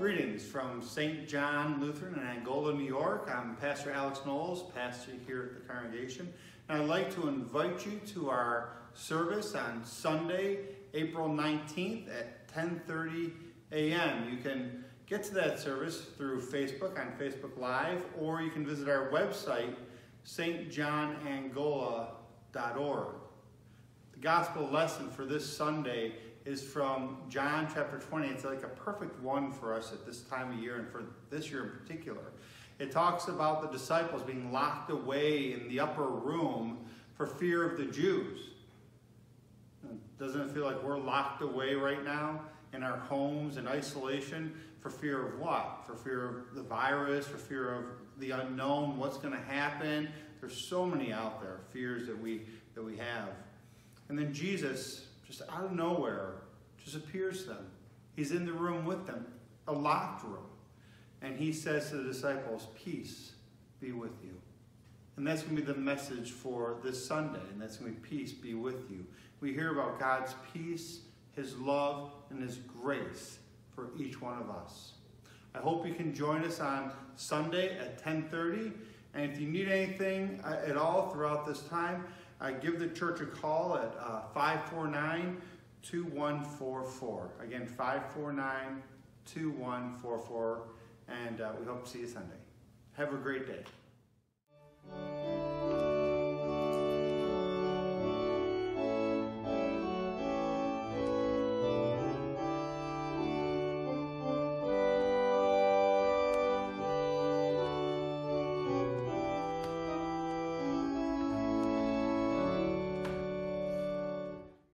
Greetings from St. John Lutheran in Angola, New York. I'm Pastor Alex Knowles, pastor here at the congregation. And I'd like to invite you to our service on Sunday, April 19th at 10:30 a.m. You can get to that service through Facebook on Facebook Live, or you can visit our website, stjohnangola.org. The gospel lesson for this Sunday is from John chapter 20. It's like a perfect one for us at this time of year and for this year in particular. It talks about the disciples being locked away in the upper room for fear of the Jews. Doesn't it feel like we're locked away right now in our homes in isolation for fear of what? For fear of the virus, for fear of the unknown, what's going to happen. There's so many out there, fears that we that we have. And then Jesus just out of nowhere, just appears to them. He's in the room with them, a locked room. And he says to the disciples, Peace be with you. And that's going to be the message for this Sunday. And that's going to be peace be with you. We hear about God's peace, his love, and his grace for each one of us. I hope you can join us on Sunday at 1030. And if you need anything uh, at all throughout this time, uh, give the church a call at uh, 549 2144. Again, 549 2144. And uh, we hope to see you Sunday. Have a great day.